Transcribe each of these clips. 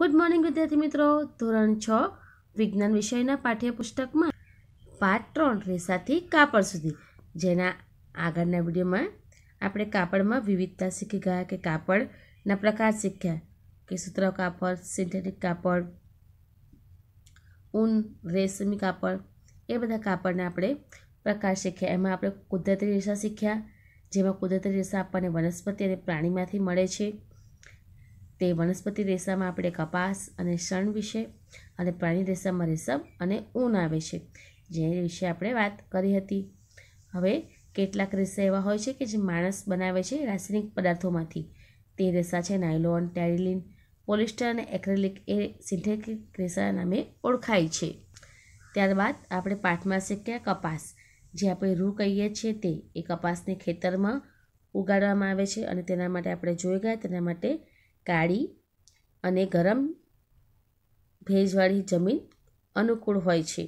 Good morning વિદ્યાર્થી મિત્રો. ધોરણ છ, વિજ્ઞાન વિષયના પાઠ્યપુસ્તકમાં પાઠ ત્રણ, રેસાથી કાપડ સુધી. જેના આગળના વિડીયોમાં આપણે કાપડમાં વિવિધતા શીખી ગયા કે કાપડના પ્રકાર શીખ્યા કે સૂત્ર કાપડ સિન્થેટિક કાપડ, ઊન, રેશમી કાપડ, એ બધા કાપડના આપણે પ્રકાર શીખ્યા. એમાં આપણે કુદરતી રેસા શીખ્યા, જેમાં કુદરતી રેસા આપણને વનસ્પતિ અને પ્રાણીમાંથી મળે છે. તે વનસ્પતિ રેસામાં આપણે કપાસ અને શણ વિશે અને પ્રાણી રેસામાં રેશમ અને ઊન આવે છે, જે વિશે આપણે વાત કરી હતી. હવે કેટલાક રેસા એવા હોય છે કે જે માણસ બનાવે છે રાસાયણિક પદાર્થોમાંથી. તે રેસા છે નાયલોન, ટેરિલિન પોલિસ્ટર અને એક્રેલિક એ સિન્થેટિક રેસા નામે ઓળખાય છે. ત્યારબાદ આપણે પાઠમાં શીખ્યા કપાસ. જે આપણે રૂ કહીએ છીએ તે, એ કપાસને ખેતરમાં ઉગાડવામાં આવે છે અને તેના માટે આપણે જોઈ ગયા, તેના માટે કાળી અને ગરમ ભેજવાળી જમીન અનુકૂળ હોય છે.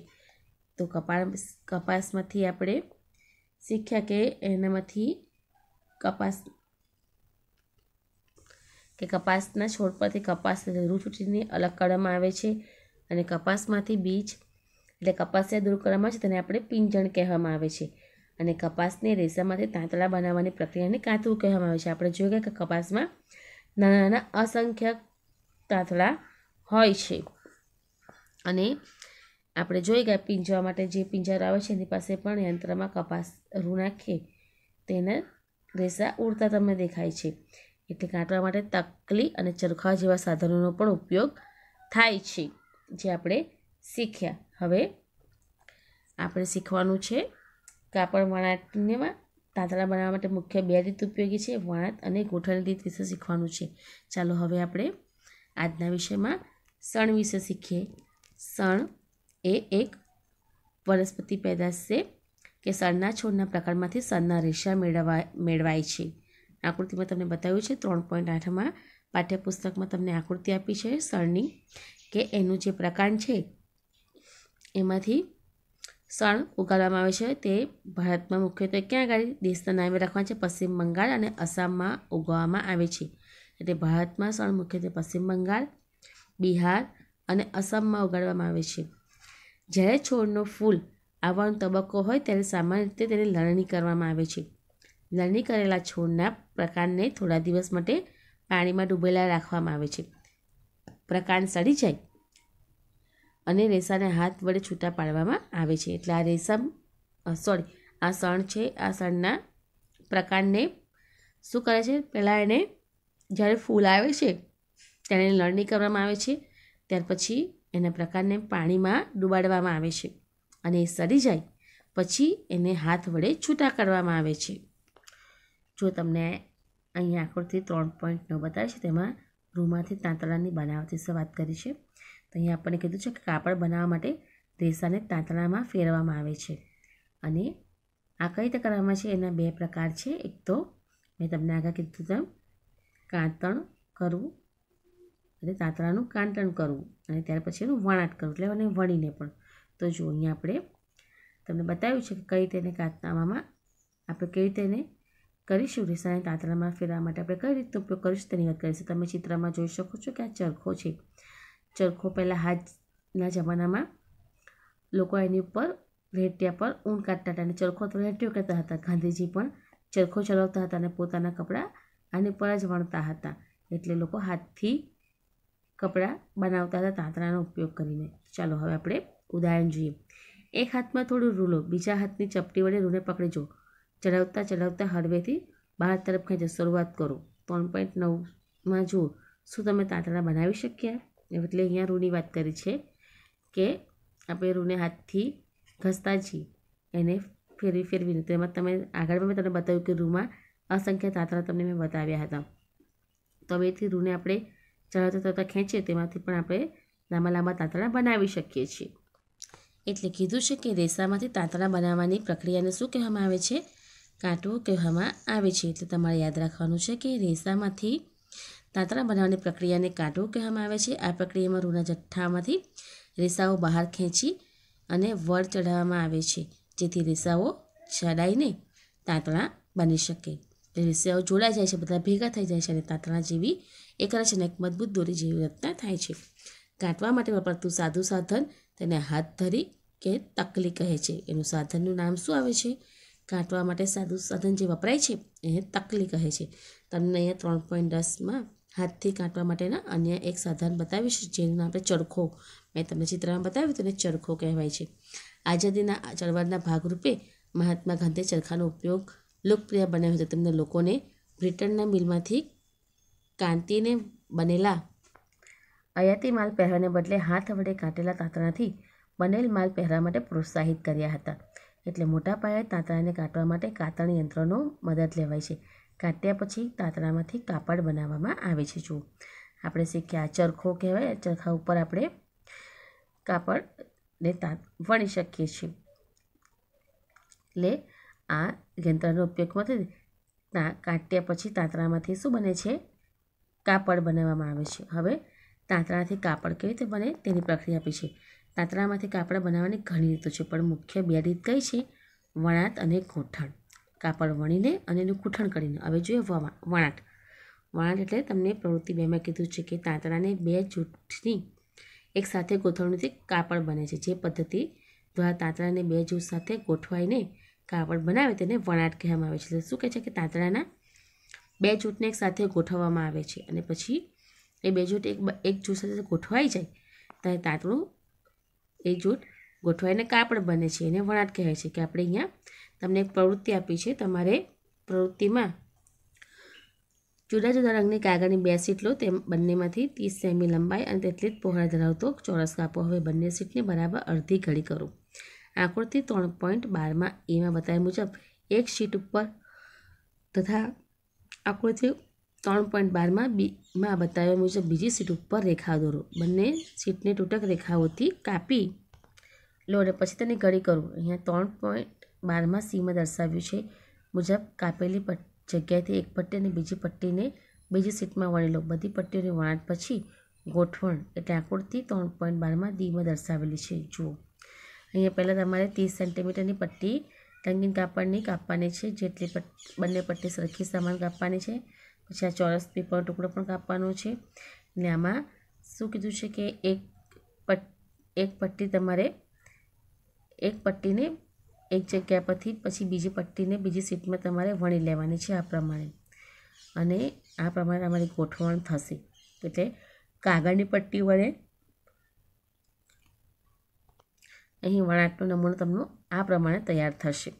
તો કપાસ, કપાસમાંથી આપણે શીખ્યા કે એનામાંથી કપાસ, કે કપાસના છોડ પરથી કપાસ રૂ અલગ કરવામાં આવે છે અને કપાસમાંથી બીજ, એટલે કપાસિયા દૂર કરવામાં આવે છે તેને આપણે પિંજણ કહેવામાં આવે છે. અને કપાસને રેસામાંથી તાંતળા બનાવવાની પ્રક્રિયાને કાંતવું કહેવામાં આવે છે. આપણે જોઈએ કે કપાસમાં નાના નાના અસંખ્ય તાંતળા હોય છે. અને આપણે જોઈ ગયા પિંજવા માટે જે પિંજર આવે છે, એની પાસે પણ યંત્રમાં કપાસ રૂ નાખીએ તેને રેસા ઉડતા તમને દેખાય છે. એટલે કાંટવા માટે તકલી અને ચરખા જેવા સાધનોનો પણ ઉપયોગ થાય છે, જે આપણે શીખ્યા. હવે આપણે શીખવાનું છે કાપડ વણાટમાં તાંતણા બનાવવા માટે મુખ્ય બે રીત ઉપયોગી છે, વણાટ અને ગોઠણની રીત વિશે શીખવાનું છે. ચાલો હવે આપણે આજના વિષયમાં સણ વિશે શીખીએ. સણ એ એક વનસ્પતિ પેદાશ છે કે સણના છોડના પ્રકારમાંથી સણના રેશા મેળવાય મેળવાય છે. આકૃતિમાં તમને બતાવ્યું છે, ત્રણ પોઈન્ટ આઠમાં પાઠ્યપુસ્તકમાં તમને આકૃતિ આપી છે સણની કે એનું જે પ્રકાર છે, એમાંથી સણ ઉગાડવામાં આવે છે. તે ભારતમાં મુખ્યત્વે ક્યાં આગળ દેશના નામે રાખવાના છે? પશ્ચિમ બંગાળ અને આસામમાં ઉગાવવામાં આવે છે. એટલે ભારતમાં સણ મુખ્યત્વે પશ્ચિમ બંગાળ, બિહાર અને આસામમાં ઉગાડવામાં આવે છે. જ્યારે છોડનો ફૂલ આવવાનો તબક્કો હોય ત્યારે સામાન્ય રીતે તેની લણણી કરવામાં આવે છે. લણણી કરેલા છોડના પ્રકારને થોડા દિવસ માટે પાણીમાં ડૂબેલા રાખવામાં આવે છે. પ્રકાંડ સડી જાય અને રેસાને હાથ વડે છૂટા પાડવામાં આવે છે. એટલે આ રેશમ સોરી આ સણ છે. આ સણના પ્રકારને શું કરે છે? પહેલાં એને જ્યારે ફૂલ આવે છે, ત્યારે લણણી કરવામાં આવે છે. ત્યાર પછી એના પ્રકારને પાણીમાં ડુબાડવામાં આવે છે. અને એ સડી જાય, પછી એને હાથ વડે છૂટા કરવામાં આવે છે. જો તમને અહીંયા આકૃતિ ત્રણ પોઈન્ટ નવ બતાવે છે, તેમાં રૂમાંથી તાંતળાની બનાવતી વિશે વાત કરી છે. તો અહીંયા આપણને કીધું છે કે કાપડ બનાવવા માટે રેસાને તાંતણામાં ફેરવવામાં આવે છે. અને આ કઈ રીતે કરવામાં છે? એના બે પ્રકાર છે. એક તો મેં તમને આગળ કીધું તેમ કાંતણ કરવું એટલે તાંતણાનું કાંતણ કરવું અને ત્યાર પછી એનું વણાટ કરવું એટલે અને વણીને પણ. તો જો અહીંયા આપણે તમને બતાવ્યું છે કે કઈ રીતે એને કાંતણામાં આપણે કઈ રીતે એને કરીશું, રેસાને તાંતણામાં ફેરવા માટે આપણે કઈ રીતે ઉપયોગ કરીશું તેની વાત કરીશું. તમે ચિત્રમાં જોઈ શકો છો કે આ ચરખો છે. ચરખો પહેલાં હાથના જમાનામાં લોકો એની ઉપર રેટિયા પર ઊન કાઢતા હતા અને ચરખો તો રેટિયો કરતા હતા. ગાંધીજી પણ ચરખો ચલાવતા હતા અને પોતાના કપડાં આની પર જ વણતા હતા. એટલે લોકો હાથથી કપડાં બનાવતા હતા તાંતણાનો ઉપયોગ કરીને. ચાલો હવે આપણે ઉદાહરણ જોઈએ. એક હાથમાં થોડું રૂલો, બીજા હાથની ચપટી વડે રૂને પકડી જો ચડાવતા ચડાવતા હળવેથી બહાર તરફ ખેંચો. શરૂઆત કરો. ત્રણ પોઈન્ટ નવમાં જુઓ. શું તમે તાંતણા બનાવી શક્યા? એટલે અહીંયા રૂની વાત કરી છે કે આપણે રૂને હાથથી ઘસતા છીએ, એને ફેરવી ફેરવીને. તેમાં તમે આગળ મેં તમને બતાવ્યું કે રૂમાં અસંખ્ય તાતરા તમને મેં બતાવ્યા હતા. તો હવેથી રૂને આપણે ચડાવતા ચડાવતા ખેંચીએ, તેમાંથી પણ આપણે લાંબા લાંબા તાંતણા બનાવી શકીએ છીએ. એટલે કીધું છે કે રેસામાંથી તાંતણા બનાવવાની પ્રક્રિયાને શું કહેવામાં આવે છે? કાંટવું કહેવામાં આવે છે. એટલે તમારે યાદ રાખવાનું છે કે રેસામાંથી તાંતણા બનાવવાની પ્રક્રિયાને કાઢવું કહેવામાં આવે છે. આ પ્રક્રિયામાં રૂના જથ્થામાંથી રેસાઓ બહાર ખેંચી અને વળ ચઢાવવામાં આવે છે, જેથી રેસાઓ ચડાઈને તાંતણા બની શકે. રેસાઓ જોડાઈ જાય છે, બધા ભેગા થઈ જાય છે અને તાંતણા જેવી એક રચના એક મજબૂત દોરી જેવી રચના થાય છે. કાંટવા માટે વપરાતું સાદું સાધન તેને હાથ ધરી કે તકલી કહે છે. એનું સાધનનું નામ શું આવે છે? કાંટવા માટે સાદું સાધન જે વપરાય છે એને તકલી કહે છે. તમને અહીંયા ત્રણ પોઈન્ટ દસમાં હાથથી કાંટવા માટેના અન્ય એક સાધન બતાવીશ, જેનું નામ આપણે ચરખો. મેં તમને ચિત્રમાં બતાવ્યું તેને ચરખો કહેવાય છે. આઝાદીના ચળવળના ભાગરૂપે મહાત્મા ગાંધીએ ચરખાનો ઉપયોગ લોકપ્રિય બનાવ્યો હતો. તેમને લોકોને બ્રિટનના મિલમાંથી કાંતીને બનેલા અયાતી માલ પહેરવાને બદલે હાથ વડે કાટેલા તાંતણાથી બનેલ માલ પહેરવા માટે પ્રોત્સાહિત કર્યા હતા. એટલે મોટા પાયે તાંતણાને કાટવા માટે કાતણ યંત્રનો મદદ લેવાય છે. કાટ્યા પછી તાંતણામાંથી કાપડ બનાવવામાં આવે છે. જો આપણે શીખ્યા ચરખો કહેવાય, ચરખા ઉપર આપણે કાપડને તાંત વણી શકીએ છીએ. એટલે આ યંત્રનો ઉપયોગમાંથી કાટ્યા પછી તાંતણામાંથી શું બને છે? કાપડ બનાવવામાં આવે છે. હવે તાંતણાથી કાપડ કેવી રીતે બને તેની પ્રક્રિયા આપી છે. તાંતણામાંથી કાપડ બનાવવાની ઘણી રીતો છે, પણ મુખ્ય બે રીત કઈ છે? વણાટ અને ગોઠણ. કાપડ વણીને અને એનું કૂઠણ કરીને. હવે જોઈએ વણાટ. વણાટ એટલે તમને પ્રવૃત્તિ બેમાં કીધું છે કે તાંતણાને બે જૂથની એક સાથે ગોઠવણીથી કાપડ બને છે. જે પદ્ધતિ દ્વારા તાંતણાને બે જૂથ સાથે ગોઠવાઈને કાપડ બનાવે તેને વણાટ કહેવામાં આવે છે. શું કહે છે કે તાંતણાના બે જૂથને એક સાથે ગોઠવવામાં આવે છે અને પછી એ બે જૂથ એક એક જૂથ સાથે ગોઠવાઈ જાય, ત્યારે તાંતણું એ જૂથ ગોઠવાઈને કાપડ બને છે એને વણાટ કહેવાય છે કે આપણે અહીંયા તમને એક પ્રવૃત્તિ આપી છે. તમારે પ્રવૃત્તિમાં જુદા જુદા રંગની કાગળની બે સીટ લો તે બંનેમાંથી ત્રીસ સેમી લંબાઈ અને તેટલી જ પહોળાઈ ધરાવતો ચોરસ કાપો. હવે બંને સીટને બરાબર અડધી ઘડી કરો. આકૃતિ ત્રણ પોઈન્ટ બારમાં એમાં બતાવ્યા મુજબ એક શીટ ઉપર તથા આકૃતિ ત્રણ પોઈન્ટ બારમાં બીમાં બતાવ્યા મુજબ બીજી સીટ ઉપર રેખા દોરો. બંને સીટને તૂટક રેખાઓથી કાપી લો અને પછી તેની ઘડી કરું. અહીંયા ત્રણ પોઈન્ટ બારમાં સીમાં દર્શાવ્યું છે. મુજબ કાપેલી જગ્યાએથી એક પટ્ટી અને બીજી પટ્ટીને બીજી સીટમાં વણી લો. બધી પટ્ટીઓની વણાટ પછી ગોઠવણ એટલે આકૃતિ ત્રણ પોઈન્ટ બારમાં દીમાં દર્શાવેલી છે. જુઓ. અહીંયા પહેલાં તમારે ત્રીસ સેન્ટીમીટરની પટ્ટી રંગીન કાપડની કાપવાની છે. જેટલી બંને પટ્ટી સરખી સમાન કાપવાની છે. પછી આ ચોરસ પેપર ટુકડો પણ કાપવાનો છે. એટલે આમાં શું કીધું છે કે એક પટ, એક પટ્ટી તમારે એક પટ્ટીને એક જગ્યા પરથી પછી બીજી પટ્ટીને બીજી સીટમાં તમારે વણી લેવાની છે આ પ્રમાણે. અને આ પ્રમાણે અમારી ગોઠવણ થશે. એટલે કાગળની પટ્ટી વડે અહીં વણાટનો નમૂનો તમને આ પ્રમાણે તૈયાર થશે.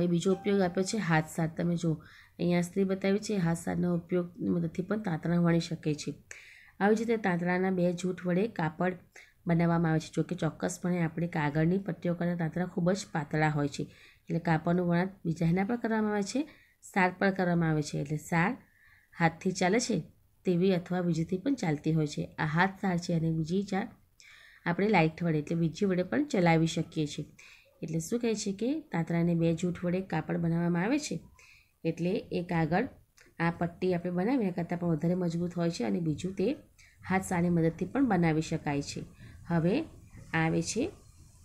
હવે બીજો ઉપયોગ આપ્યો છે હાથ સાત તમે જુઓ, અહીંયા સ્ત્રી બતાવી છે, હાથ સાતના ઉપયોગ મદદથી પણ તાંતણા વણી શકે છે. આવી જ રીતે તાંતણાના બે જૂથ વડે કાપડ બનાવવામાં આવે છે. જોકે ચોક્કસપણે આપણે કાગળની પટ્ટીઓ કરતા તાંતણા ખૂબ જ પાતળા હોય છે. એટલે કાપડનું વણાટ બીજા એના પર કરવામાં આવે છે, સાર પર કરવામાં આવે છે. એટલે સાર હાથથી ચાલે છે તેવી અથવા વીજળીથી પણ ચાલતી હોય છે. આ હાથ સાર છે અને બીજી ચાર આપણે લાઇટ વડે એટલે બીજી વડે પણ ચલાવી શકીએ છીએ. એટલે શું કહે છે કે તાંતણાને બે જૂઠ વડે કાપડ બનાવવામાં આવે છે? એટલે એ કાગળ આ પટ્ટી આપણે બનાવીને કરતાં પણ વધારે મજબૂત હોય છે અને બીજું તે હાથ સારની મદદથી પણ બનાવી શકાય છે. હવે આવે છે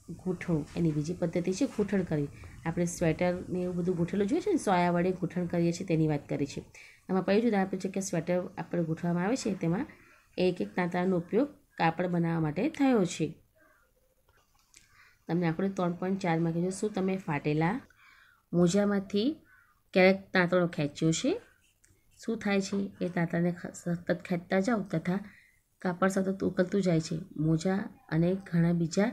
ગૂંઠણ એની બીજી પદ્ધતિ છે ગૂંથણ કરવી. આપણે સ્વેટર ને એવું બધું ગૂંથેલું જોઈએ છે ને, સોયા વડે ગૂંથણ કરીએ છીએ તેની વાત કરી છે. આમાં પહેલું જુદા આપ્યું છે કે સ્વેટર આપણે ગૂંથવામાં આવે છે? તેમાં એક એક તાંતણાનો ઉપયોગ કાપડ બનાવવા માટે થયો છે. તમને આપણે ત્રણ પોઈન્ટ ચારમાં કીધું. શું તમે ફાટેલા મોજામાંથી ક્યારેક તાંતણો ખેંચ્યો છે? શું થાય છે? એ તાંતણને સતત ખેંચતા જાઓ તથા કાપડ સતત ઉકલતું જાય છે. મોજા અને ઘણા બીજા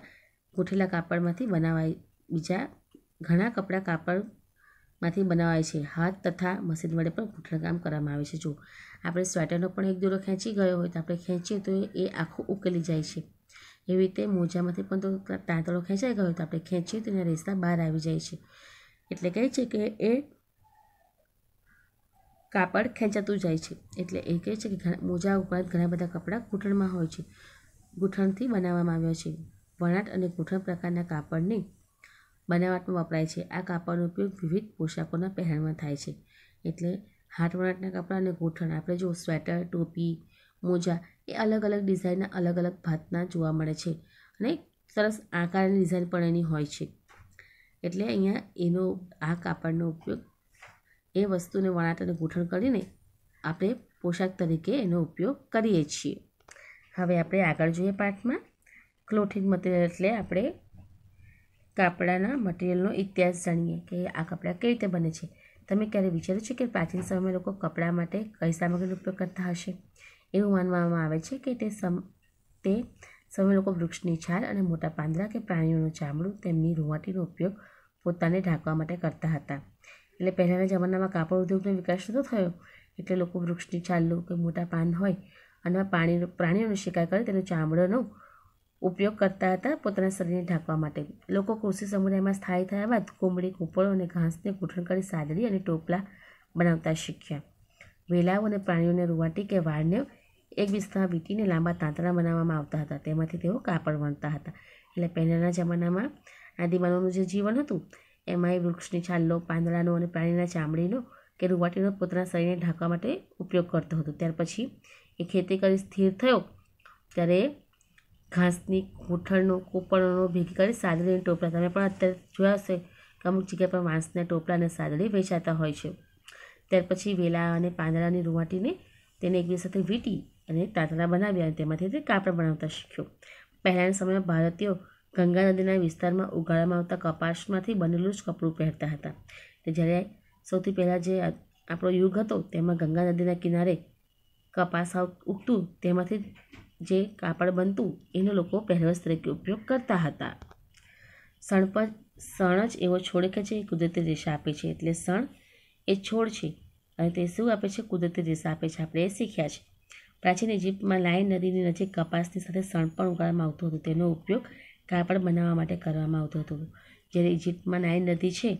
ગૂંથેલા કાપડમાંથી બનાવાય, બીજા ઘણા કપડાં કાપડમાંથી બનાવાય છે. હાથ તથા મશીન વડે પણ ગૂંથણકામ કરવામાં આવે છે. જો આપણે સ્વેટરનો પણ એક દોરો ખેંચી ગયો હોય તો આપણે ખેંચીએ તો એ આખું ઉકેલી જાય છે. એવી રીતે મોજામાંથી પણ તો તાંતળો ખેંચાઈ ગયો તો આપણે ખેંચીએ તો એના રેસા બહાર આવી જાય છે. એટલે કહે છે કે એ કાપડ ખેંચાતું જાય છે. એટલે એ કહે છે કે મોજા ઉપરાંત ઘણા બધા કપડાં ગૂંઠણમાં હોય છે. ગૂંઠણથી બનાવવામાં આવ્યા છે. વણાટ અને ગૂંઠણ પ્રકારના કાપડને બનાવટમાં વપરાય છે. આ કાપડનો ઉપયોગ વિવિધ પોશાકોના પહેરણમાં થાય છે. એટલે હાથ વણાટના કપડાં અને ગૂંઠણ આપણે જો સ્વેટર, ટોપી મોજા એ અલગ અલગ ડિઝાઇનના અલગ અલગ ભાતના જોવા મળે છે અને સરસ આકારની ડિઝાઇન પણ એની હોય છે. એટલે અહીંયા એનો આ કાપડનો ઉપયોગ એ વસ્તુને વણાટ અને ગૂંથણ કરીને આપણે પોશાક તરીકે એનો ઉપયોગ કરીએ છીએ. હવે આપણે આગળ જોઈએ પાઠમાં. ક્લોથિંગ મટીરિયલ એટલે આપણે કાપડાના મટીરિયલનો ઇતિહાસ જાણીએ કે આ કપડાં કઈ રીતે બને છે. તમે ક્યારે વિચાર્યું છે કે પ્રાચીન સમયમાં લોકો કપડાં માટે કઈ સામગ્રીનો ઉપયોગ કરતા હશે? એવું માનવામાં આવે છે કે તે સમ, તે સમય લોકો વૃક્ષની છાલ અને મોટા પાંદડા કે પ્રાણીઓનું ચામડું તેમની રૂવાટીનો ઉપયોગ પોતાને ઢાંકવા માટે કરતા હતા. એટલે પહેલાંના જમાનામાં કાપડ ઉદ્યોગનો વિકાસ નતો થયો, એટલે લોકો વૃક્ષની છાલનું કે મોટા પાન હોય અને પાણી, પ્રાણીઓનો શિકાર કરે તેનો ચામડાનો ઉપયોગ કરતા હતા પોતાના શરીરને ઢાંકવા માટે. લોકો કૃષિ સમુદાયમાં સ્થાયી થયા બાદ કોંબડી કૂપળો અને ઘાસને ગૂંથણ કરી સાદડી અને ટોપલા બનાવતા શીખ્યા. વેલાઓ અને પ્રાણીઓને રૂવાટી કે વાળને એક વિસ્તારમાં વીંટીને લાંબા તાંતણા બનાવવામાં આવતા હતા. તેમાંથી તેઓ કાપડ વણતા હતા. એટલે પહેલાંના જમાનામાં આદિમાનવનું જે જીવન હતું, એમાં એ વૃક્ષની છાલનો, પાંદડાનો અને પ્રાણીના ચામડીનો કે રૂવાટીનો પોતાના શરીરને ઢાંકવા માટે ઉપયોગ કરતો હતો. ત્યાર પછી એ ખેતી કરી સ્થિર થયો. ત્યારે ઘાસની ગૂંઠણનો કૂપણનો ભેગી કરી સાદડીની ટોપલા. તમે પણ અત્યારે જોયા હશે કે અમુક જગ્યા પર વાંસના ટોપલા અને સાદડી વેચાતા હોય છે. ત્યાર પછી વેલા અને પાંદડાની રૂવાટીને તેને એકબીજા સાથે વીંટી અને તાંતણા બનાવ્યા અને તેમાંથી તે કાપડ બનાવતા શીખ્યો. પહેલાંના સમયમાં ભારતીયો ગંગા નદીના વિસ્તારમાં ઉગાડવામાં આવતા કપાસમાંથી બનેલું જ કપડું પહેરતા હતા. તે જ્યારે સૌથી પહેલાં જે આપણો યુગ હતો, તેમાં ગંગા નદીના કિનારે કપાસ ઉગતું, તેમાંથી જે કાપડ બનતું, એનો લોકો પહેરવેશ તરીકે ઉપયોગ કરતા હતા. સણ પર, સણ જ એવો છોડ કે છે કુદરતી રેશા આપે છે, એટલે સણ એ છોડ છે અને તે શું આપે છે? કુદરતી રેશા આપે છે, આપણે એ શીખ્યા છે. પ્રાચીન ઇજિપ્તમાં લાઈન નદીની નજીક કપાસની સાથે સણ પણ ઉગાડવામાં આવતું હતું. તેનો ઉપયોગ કાપડ બનાવવા માટે કરવામાં આવતું હતું. જ્યારે ઇજિપ્તમાં લાયન નદી છે,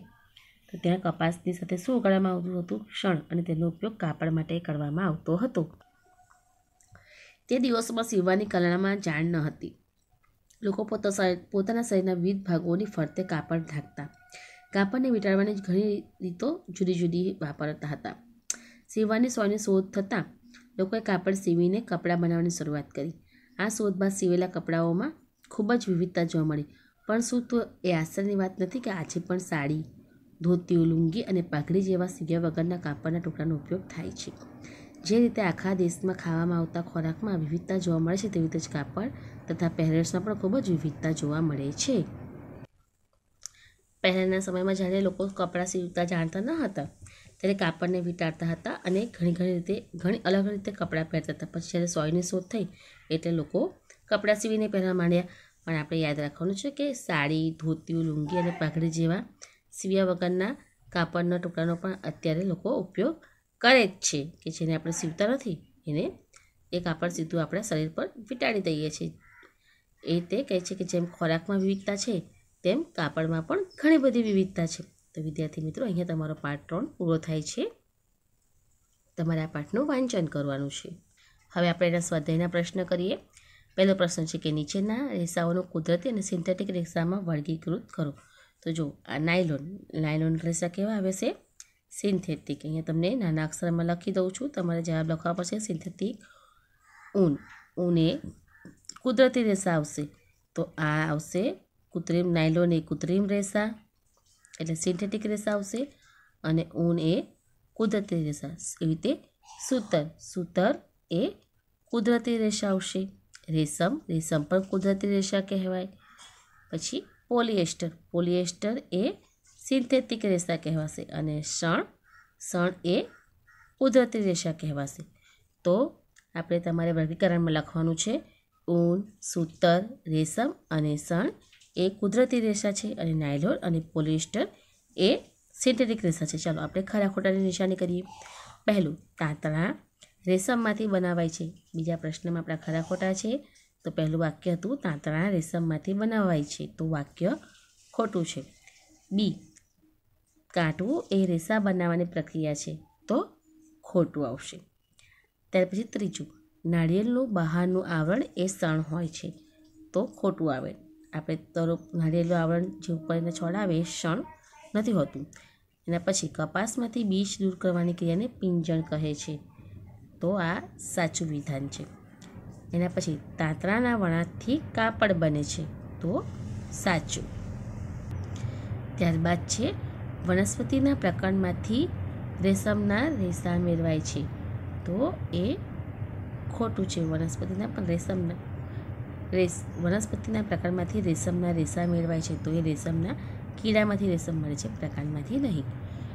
તો ત્યાં કપાસની સાથે શું ઉગાડવામાં આવતું હતું? ક્ષણ અને તેનો ઉપયોગ કાપડ માટે કરવામાં આવતો હતો. તે દિવસોમાં સીવવાની કલામાં જાણ ન હતી. લોકો પોતા પોતાના શરીરના વિવિધ ભાગોની ફરતે કાપડ ઢાંકતા. કાપડને વીંટાળવાની ઘણી રીતો જુદી જુદી વાપરતા હતા. સીવવાની સોયની શોધ થતાં લોકોએ કાપડ સીવીને કપડાં બનાવવાની શરૂઆત કરી. આ શોધ બાદ સીવેલા કપડાઓમાં ખૂબ જ વિવિધતા જોવા મળી. પણ શું તો એ આશ્ચર્યની વાત નથી કે આજે પણ સાડી ધોતીઓ લુંગી અને પાઘડી જેવા સીવ્યા વગરના કાપડના ટુકડાનો ઉપયોગ થાય છે. જે રીતે આખા દેશમાં ખાવામાં આવતા ખોરાકમાં વિવિધતા જોવા મળે છે, તેવી રીતે જ કાપડ તથા પહેરવેશમાં પણ ખૂબ જ વિવિધતા જોવા મળે છે. પહેલાંના સમયમાં જ્યારે લોકો કપડાં સીવતા જાણતા ન હતા ત્યારે કાપડને વીંટાળતા હતા અને ઘણી ઘણી રીતે, ઘણી અલગ રીતે કપડાં પહેરતા હતા. પછી જ્યારે સોયની શોધ થઈ, એટલે લોકો કપડાં સીવીને પહેરવા માંડ્યા. પણ આપણે યાદ રાખવાનું છે કે સાડી, ધોતી, લુંગી અને પાઘડી જેવા સીવ્યા વગરના કાપડના ટુકડાનો પણ અત્યારે લોકો ઉપયોગ કરે જ છે કે જેને આપણે સીવતા નથી. એને એ કાપડ સીધું આપણા શરીર પર વીંટાળી દઈએ છીએ. એ તે કહે છે કે જેમ ખોરાકમાં વિવિધતા છે, તેમ કાપડમાં પણ ઘણી બધી વિવિધતા છે. તો વિદ્યાર્થી મિત્રો, અહીંયા તમારો પાઠ ત્રણ પૂરો થાય છે. તમારે આ પાઠનું વાંચન કરવાનું છે. હવે આપણે એના સ્વાધ્યાયના પ્રશ્ન કરીએ. પહેલો પ્રશ્ન છે કે નીચેના રેસાઓનો કુદરતી અને સિન્થેટિક રેસામાં વર્ગીકૃત કરો. તો જો આ નાયલોન નાયલોન રેસા કેવા આવે છે? સિન્થેટિક. અહીંયા તમને નાના અક્ષરમાં લખી દઉં છું. તમારે જવાબ લખવા પડશે સિન્થેટિક. ઊન ઊન એ કુદરતી રેસા આવશે. તો આ આવશે કૃત્રિમ નાયલોન એ કૃત્રિમ રેસા. એટલે સિન્થેટિક રેસા આવશે અને ઊન એ કુદરતી રેસા. એવી રીતે સૂતર. સૂતર એ કુદરતી રેસા આવશે. રેશમ. રેશમ પણ કુદરતી રેસા કહેવાય. પછી પોલિએસ્ટર. પોલિએસ્ટર એ સિન્થેટિક રેસા કહેવાશે અને શણ શણ એ કુદરતી રેસા કહેવાશે. તો આપણે તમારે વર્ગીકરણમાં લખવાનું છે ઊન, સૂતર, રેશમ અને શણ એ કુદરતી રેસા છે અને નાયલોન અને પોલિએસ્ટર એ સિન્થેટિક રેસા છે. ચાલો આપણે ખરા ખોટાની નિશાની કરીએ. પહેલું, તાંતણા રેશમમાંથી બનાવાય છે. બીજા પ્રશ્નમાં આપણા ખરા ખોટા છે. તો પહેલું વાક્ય હતું, તાંતણા રેશમમાંથી બનાવાય છે. તો વાક્ય ખોટું છે. બી, કાંટવું એ રેસા બનાવવાની પ્રક્રિયા છે. તો ખોટું આવશે. ત્યાર પછી ત્રીજું, નાળિયેરનું બહારનું આવરણ એ સણ હોય છે. તો ખોટું આવે. આપણે તરો નાળિયેરનું આવરણ જે ઉપરને છોડાવે એ ક્ષણ નથી હોતું. એના પછી કપાસમાંથી બીજ દૂર કરવાની ક્રિયાને પિંજણ કહે છે. તો આ સાચું વિધાન છે. એના પછી તાંતરાના વણાથી કાપડ બને છે. તો સાચું. ત્યારબાદ છે, વનસ્પતિના પ્રકરણમાંથી રેશમના રેસા મેળવાય છે. તો એ ખોટું છે. વનસ્પતિના પણ રેશમના રેસ, વનસ્પતિના પ્રકારમાંથી રેશમના રેસા મેળવાય છે, તો એ રેશમના કીડામાંથી રેશમ મળે છે, પ્રકારમાંથી નહીં.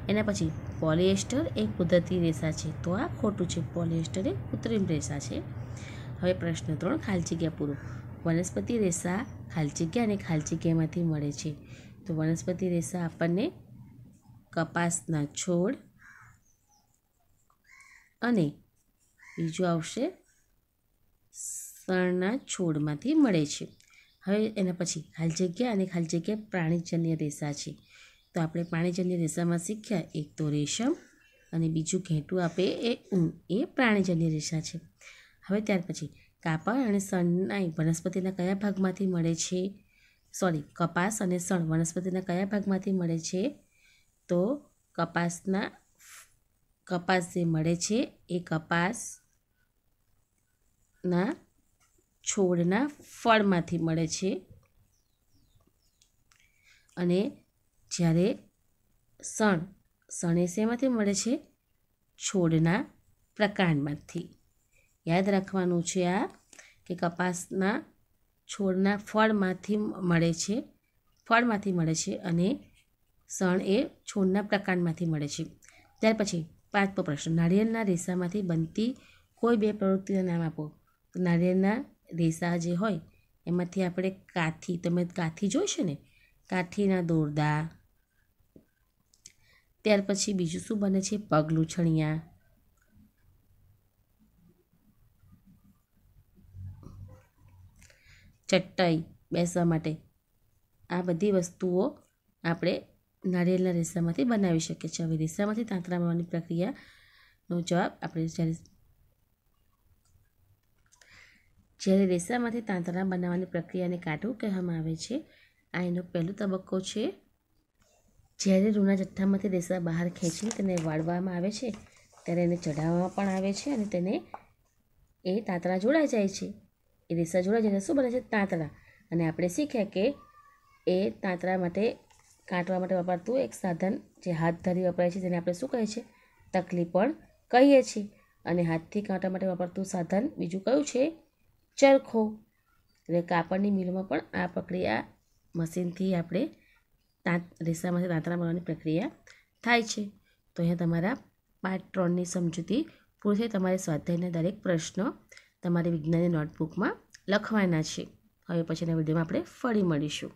એના પછી પોલિએસ્ટર એ કુદરતી રેસા છે, તો આ ખોટું છે, પોલિએસ્ટર એ કૃત્રિમ રેસા છે. હવે પ્રશ્ન ત્રણ ખાલી જગ્યા પૂરો. વનસ્પતિ રેસા ખાલી જગ્યા અને ખાલી જગ્યામાંથી મળે છે. તો વનસ્પતિ રેસા આપણને કપાસના છોડ અને બીજું આવશે સણના છોડમાંથી મળે છે. હવે એના પછી ખાલી જગ્યા અને ખાલી જગ્યા પ્રાણીજન્ય રેસા છે. તો આપણે પ્રાણીજન્ય રેસામાં શીખ્યા એક તો રેશમ અને બીજું ઘેંટું આપે એ ઊન. એ પ્રાણીજન્ય રેસા છે. હવે ત્યાર પછી કાપડ અને સણનાઈ વનસ્પતિના કયા ભાગમાંથી મળે છે? સોરી, કપાસ અને સણ વનસ્પતિના કયા ભાગમાંથી મળે છે? તો કપાસના કપાસ જે મળે છે એ કપાસના છોડના ફળમાંથી મળે છે. અને જ્યારે સણ સણ એ શેમાંથી મળે છે? છોડના પ્રકાંડમાંથી. યાદ રાખવાનું છે આ કે કપાસના છોડના ફળમાંથી મળે છે, ફળમાંથી મળે છે અને સણ એ છોડના પ્રકાંડમાંથી મળે છે. ત્યાર પછી પાંચમો પ્રશ્ન, નાળિયેરના રેસામાંથી બનતી કોઈ બે પ્રવૃત્તિના નામ આપો. નાળિયેરના રેસા જે હોય, એમાંથી આપણે કાથી તમે કાથી જોઈશે ને? કાઠીના દોરદા. ત્યાર પછી બીજું શું બને છે? પગલું છણિયા. ચટાઈ બેસવા માટે. આ બધી વસ્તુઓ આપણે નારિયેળના રેસામાંથી બનાવી શકીએ છીએ. હવે રેસામાંથી તાંતરા બનાવવાની પ્રક્રિયાનો જવાબ આપણે જ્યારે જ્યારે રેસામાંથી તાંતણા બનાવવાની પ્રક્રિયાને કાઢવું કહેવામાં આવે છે, આ એનો પહેલો તબક્કો છે. જ્યારે રૂના જથ્થામાંથી રેસા બહાર ખેંચી તેને વાળવામાં આવે છે, ત્યારે એને ચઢાવવામાં પણ આવે છે અને તેને એ તાંતણા જોડાઈ જાય છે. એ રેસા જોડાઈ જાય શું બને છે? તાંતણા. અને આપણે શીખ્યા કે એ તાંતણા માટે કાંટવા માટે વપરાતું એક સાધન જે હાથ ધરી વપરાય છે, જેને આપણે શું કહીએ છીએ? તકલી પણ કહીએ છીએ. અને હાથથી કાંટવા માટે વપરાતું સાધન બીજું કયું છે? ચરખો. એટલે કાપડની મિલમાં પણ આ પ્રક્રિયા મશીનથી આપણે તાંત, રેસામાંથી તાંતણા બનાવવાની પ્રક્રિયા થાય છે. તો અહીંયા તમારા પાર્ટ ત્રણની સમજૂતી પૂરી થઈ. તમારે સ્વાધ્યાયના દરેક પ્રશ્નો તમારી વિજ્ઞાનની નોટબુકમાં લખવાના છે. હવે પછીના વિડીયોમાં આપણે ફરી મળીશું.